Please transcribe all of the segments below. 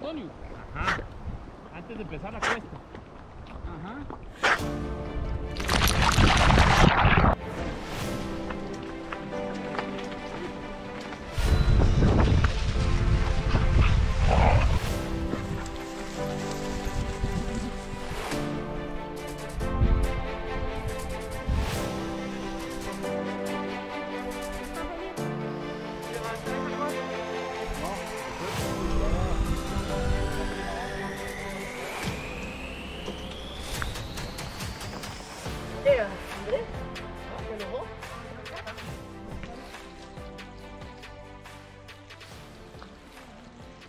Antonio. Ajá. Antes de empezar la cuesta. Ajá.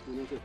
姑娘最。